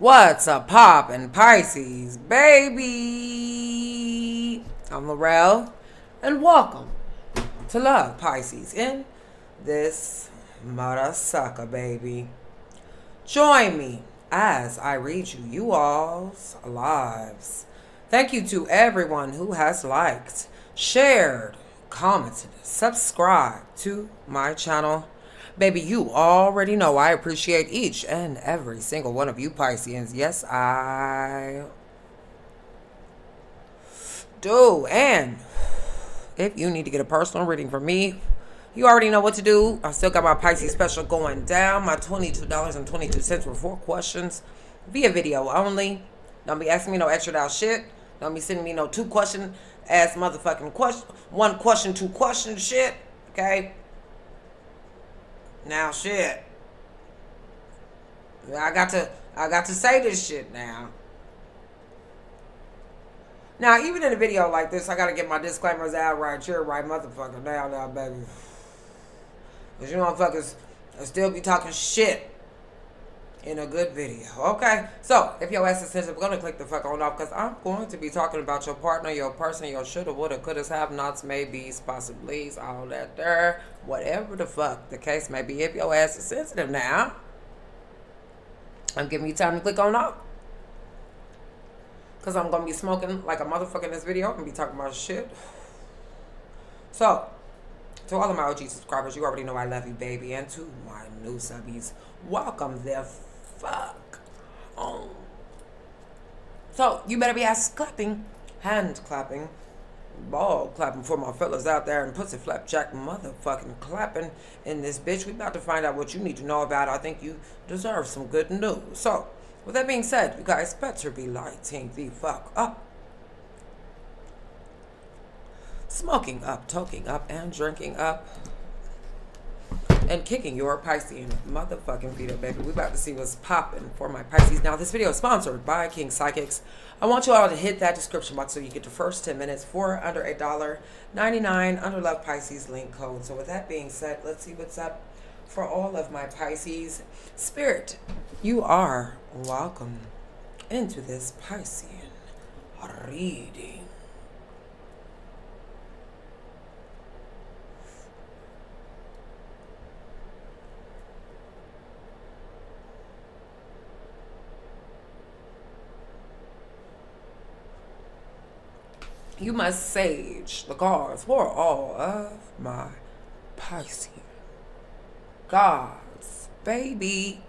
What's a pop in Pisces, baby? I'm Laurel, and welcome to Love Pisces in this sucker, baby. Join me as I read you you all's lives. Thank you to everyone who has liked, shared, commented, subscribed to my channel. Baby, you already know I appreciate each and every single one of you Pisceans. Yes, I do. And if you need to get a personal reading from me, you already know what to do. I still got my Pisces special going down. My $22.22 for four questions via video only. Don't be asking me no extra out shit. Don't be sending me no two question ass motherfucking question, one question, two question shit. Okay? Now shit. I got to I got to say this shit now. Now, even in a video like this, I gotta get my disclaimers out right here, right motherfucker now now, baby. Cause you motherfuckers still be talking shit in a good video. Okay? So, if your ass is sensitive, we're gonna click the fuck on off because I'm going to be talking about your partner, your person, your shoulda, woulda, coulda, have nots, maybes, possibilities, all that there. Whatever the fuck the case may be. If your ass is sensitive now, I'm giving you time to click on off. Because I'm to be smoking like a motherfucker in this video. I'm to be talking about shit. So, to all of my OG subscribers, you already know I love you, baby. And to my new subbies, welcome the fuck on. So, you better be ass clapping, hand clapping, ball clapping for my fellas out there and pussy flapjack motherfucking clapping in this bitch. We about to find out what you need to know about. I think you deserve some good news. So, with that being said, you guys better be lighting the fuck up. Smoking up, toking up, and drinking up. And kicking your Piscean motherfucking feet up, baby. We about to see what's popping for my Pisces. Now, this video is sponsored by Keen Psychics. I want you all to hit that description box so you get the first 10 minutes for under a dollar 99 under Love Pisces link code. So with that being said, let's see what's up for all of my Pisces. Spirit, you are welcome into this Piscean reading. You must sage the cards for all of my Pisces gods, baby.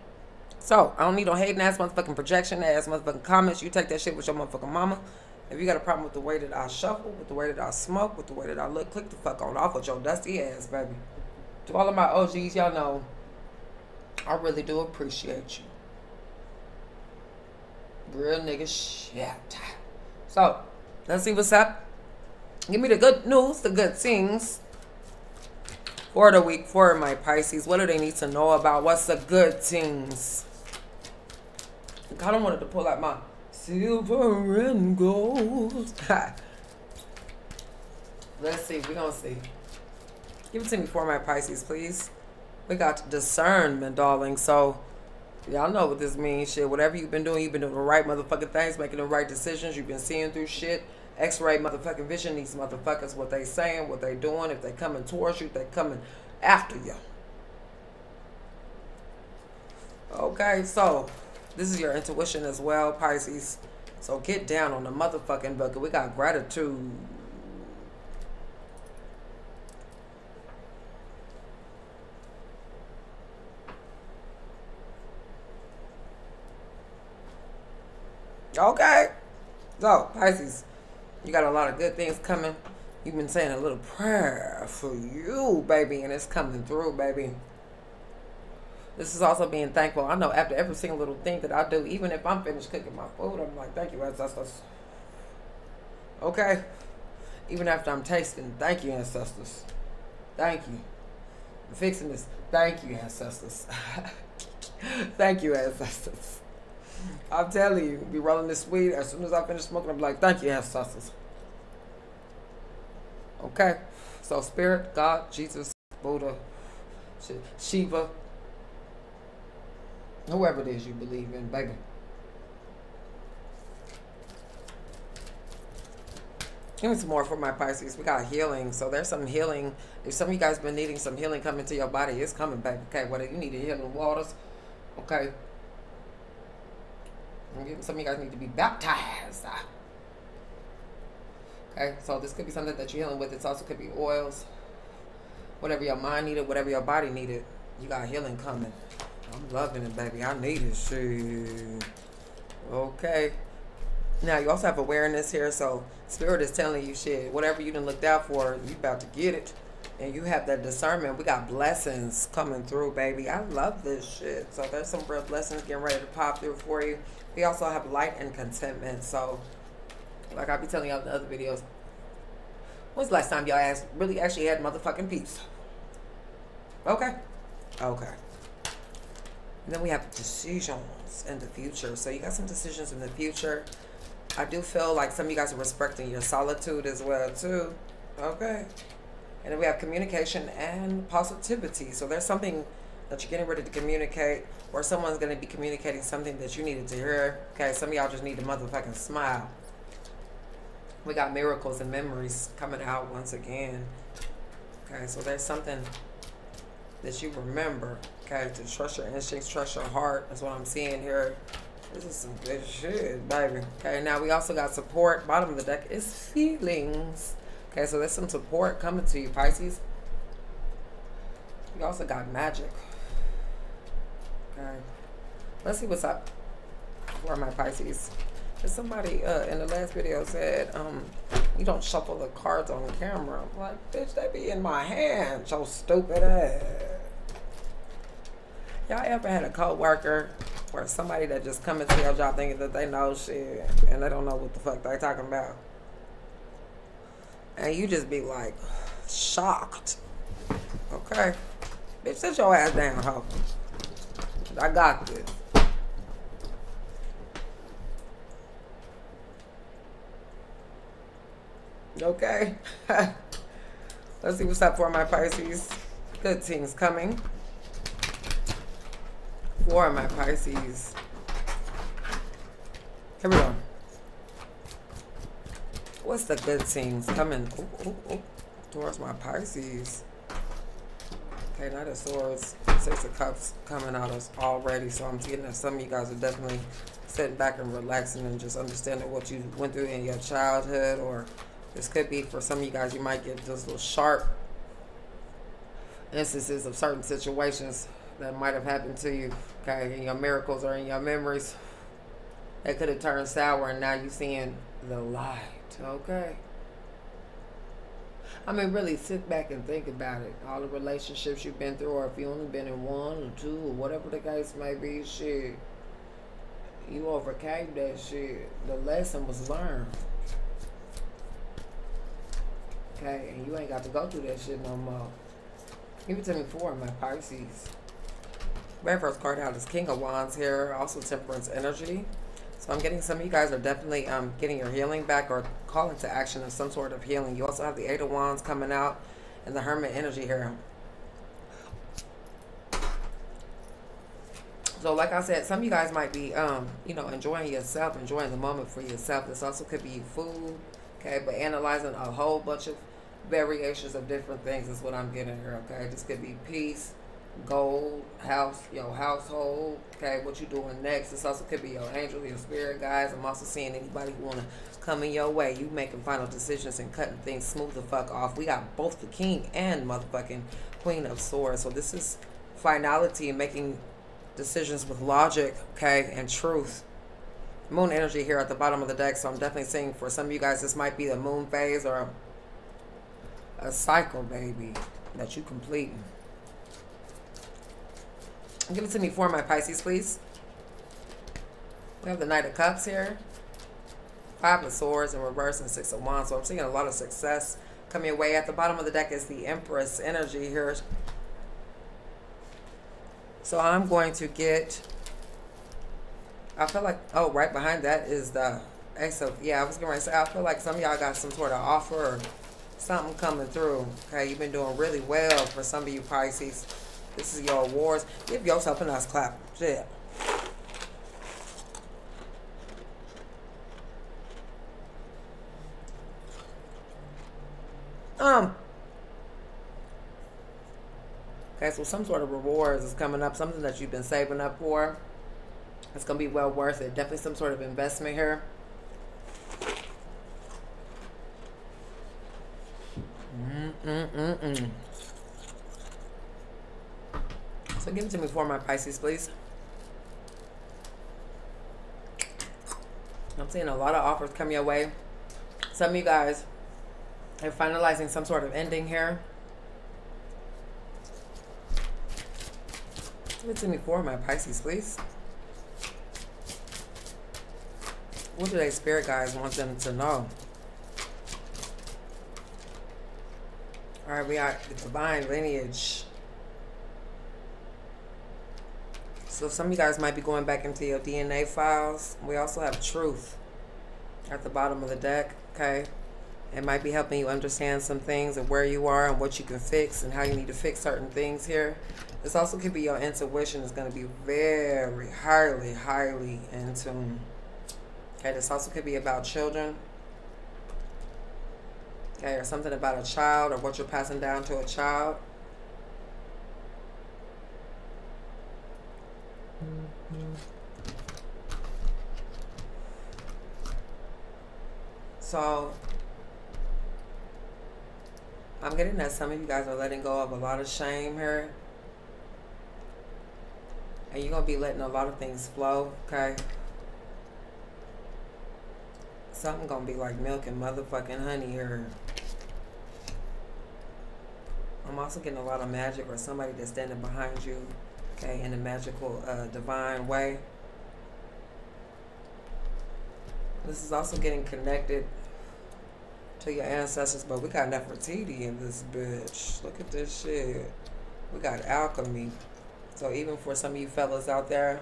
So, I don't need no hating ass motherfucking projection ass motherfucking comments. You take that shit with your motherfucking mama. If you got a problem with the way that I shuffle, with the way that I smoke, with the way that I look, click the fuck on off with your dusty ass, baby. To all of my OGs, y'all know, I really do appreciate you. Real nigga shit. So, let's see what's up. Give me the good news, the good things for the week for my Pisces. What do they need to know about? What's the good things? I kind of wanted to pull out my silver and gold. Let's see. We're going to see. Give it to me for my Pisces, please. We got discernment, darling. So, y'all know what this means. Shit, whatever you've been doing, you've been doing the right motherfucking things, making the right decisions. You've been seeing through shit. X-ray motherfucking vision. These motherfuckers, what they saying, what they doing. If they coming towards you, they coming after you. Okay, so this is your intuition as well, Pisces. So get down on the motherfucking bucket. We got gratitude. Okay. So, Pisces, you got a lot of good things coming. You've been saying a little prayer for you, baby, and it's coming through, baby. This is also being thankful. I know after every single little thing that I do, even if I'm finished cooking my food, I'm like, thank you, ancestors. Okay? Even after I'm tasting, thank you, ancestors. Thank you. I'm fixing this. Thank you, ancestors. thank you, ancestors. I'm telling you, be rolling this weed. As soon as I finish smoking, I'm like, thank you, ancestors. Okay, so spirit, God, Jesus, Buddha, Shiva, whoever it is you believe in, baby. Give me some more for my Pisces. We got healing. So there's some healing. If some of you guys been needing some healing coming to your body, it's coming back. Okay, whether you need healing waters, okay, some of you guys need to be baptized. Okay, so this could be something that you're healing with. It also could be oils. Whatever your mind needed, whatever your body needed, you got healing coming. I'm loving it, baby. I need it. Shit. Okay. Now you also have awareness here, so spirit is telling you shit. Whatever you didn't looked out for, you about to get it. And you have that discernment. We got blessings coming through, baby. I love this shit. So there's some real blessings getting ready to pop through for you. We also have light and contentment. So like I be telling y'all in the other videos. When's the last time y'all asked, really actually had motherfucking peace? Okay. Okay. And then we have decisions in the future. So you got some decisions in the future. I do feel like some of you guys are respecting your solitude as well too. Okay. And then we have communication and positivity. So there's something that you're getting ready to communicate or someone's going to be communicating something that you needed to hear. Okay, some of y'all just need to motherfucking smile. We got miracles and memories coming out once again. Okay, so there's something that you remember. Okay, to trust your instincts, trust your heart. That's what I'm seeing here. This is some good shit, baby. Okay, now we also got support. Bottom of the deck is feelings. Okay, so there's some support coming to you, Pisces. You also got magic. Okay. Let's see what's up for my Pisces. Somebody uh, in the last video said, um, you don't shuffle the cards on camera. I'm like, bitch, they be in my hand, so stupid ass. Y'all ever had a co-worker or somebody that just come into your job thinking that they know shit and they don't know what the fuck they talking about? And you just be like, shocked. Okay? Bitch, sit your ass down, ho. I got this. Okay. Let's see what's up for my Pisces. Good things coming. For my Pisces. Here we go. What's the good things coming ooh, ooh, ooh, towards my Pisces? Okay, Knight of Swords, Six of Cups coming out us already. So I'm getting that some of you guys are definitely sitting back and relaxing and just understanding what you went through in your childhood or this could be for some of you guys, you might get those little sharp instances of certain situations that might have happened to you, okay, in your miracles or in your memories. That could have turned sour and now you're seeing the light, okay? I mean, really sit back and think about it. All the relationships you've been through, or if you only been in one or two, or whatever the case may be, shit, you overcame that shit. The lesson was learned. Okay, and you ain't got to go through that shit no more. Give it to me four, my Pisces. Very first card out is King of Wands here, also Temperance Energy. So I'm getting some of you guys are definitely um, getting your healing back or calling to action of some sort of healing. You also have the Eight of Wands coming out and the Hermit Energy here. So like I said, some of you guys might be, um, you know, enjoying yourself, enjoying the moment for yourself. This also could be food, okay, but analyzing a whole bunch of variations of different things is what I'm getting here, okay? This could be peace, gold, house, your household, okay? What you doing next. This also could be your angel, your spirit guys. I'm also seeing anybody who want to come in your way. You making final decisions and cutting things smooth the fuck off. We got both the king and motherfucking queen of swords. So this is finality and making decisions with logic, okay, and truth. Moon energy here at the bottom of the deck. So I'm definitely seeing for some of you guys, this might be the moon phase or a cycle, baby, that you complete. Give it to me for my Pisces, please. We have the Knight of Cups here. Five of Swords in reverse and Six of Wands. So I'm seeing a lot of success coming your way. At the bottom of the deck is the Empress energy here. So I'm going to get, I feel like, oh, right behind that is the Ace of, yeah, I was going to say, I feel like some of y'all got some sort of offer or something coming through. Okay, you've been doing really well for some of you Pisces. This is your awards. Give yourself a nice clap. Yeah. Um. Okay, so some sort of rewards is coming up, something that you've been saving up for. It's gonna be well worth it. Definitely some sort of investment here. Mm-mm-mm-mm. So give it to me for my Pisces, please. I'm seeing a lot of offers come your way. Some of you guys are finalizing some sort of ending here. Give it to me for my Pisces, please. What do they spirit guys want them to know? All right, we got the divine lineage. So some of you guys might be going back into your DNA files. We also have truth at the bottom of the deck, okay? It might be helping you understand some things of where you are and what you can fix and how you need to fix certain things here. This also could be your intuition is going to be very highly, highly in tune. Okay, this also could be about children. Okay, or something about a child or what you're passing down to a child. So, I'm getting that some of you guys are letting go of a lot of shame here. And you're going to be letting a lot of things flow, okay? Something going to be like milk and motherfucking honey here. I'm also getting a lot of magic or somebody that's standing behind you okay, in a magical, uh, divine way. This is also getting connected to your ancestors, but we got Nefertiti in this bitch. Look at this shit. We got alchemy. So even for some of you fellas out there,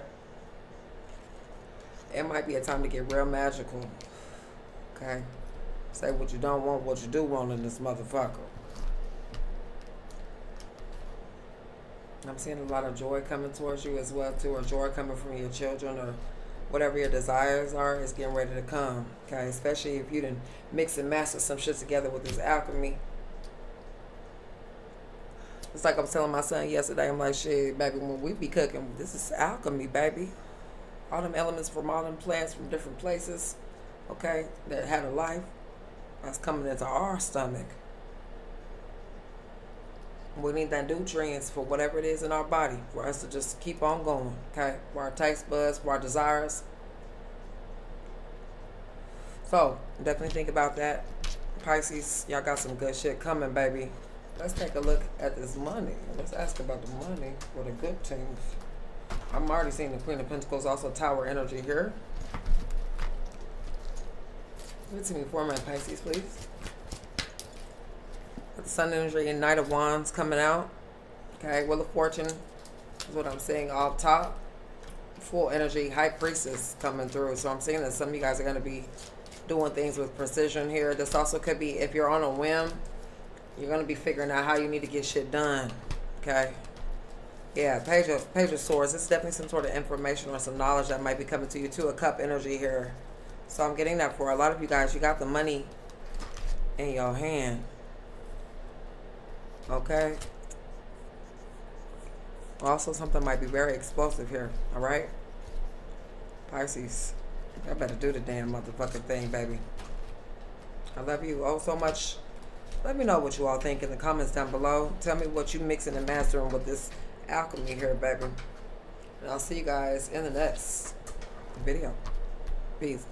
it might be a time to get real magical. Okay? Say what you don't want, what you do want in this motherfucker. I'm seeing a lot of joy coming towards you as well too, or joy coming from your children, or whatever your desires are is getting ready to come. Okay, especially if you didn't mix and master some shit together with this alchemy. It's like I was telling my son yesterday. I'm like, shit, baby, when we be cooking, this is alchemy, baby. All them elements from all them plants from different places, okay, that had a life, that's coming into our stomach. We need that nutrients for whatever it is in our body for us to just keep on going, okay? For our taste buds, for our desires. So, definitely think about that. Pisces, y'all got some good shit coming, baby. Let's take a look at this money. Let's ask about the money for the good things. I'm already seeing the Queen of Pentacles, also Tower energy here. Give it to me for my Pisces, please. Sun energy and Knight of Wands coming out. Okay, Wheel of Fortune is what I'm seeing off top. Full energy, High Priestess coming through. So I'm seeing that some of you guys are going to be doing things with precision here. This also could be, if you're on a whim, you're going to be figuring out how you need to get shit done. Okay. Yeah, Page of, Page of Swords. It's definitely some sort of information or some knowledge that might be coming to you too. A cup energy here. So I'm getting that for a lot of you guys. You got the money in your hand. Okay? Also, something might be very explosive here. All right? Pisces. I better do the damn motherfucking thing, baby. I love you all so much. Let me know what you all think in the comments down below. Tell me what you mixing and mastering with this alchemy here, baby. And I'll see you guys in the next video. Peace.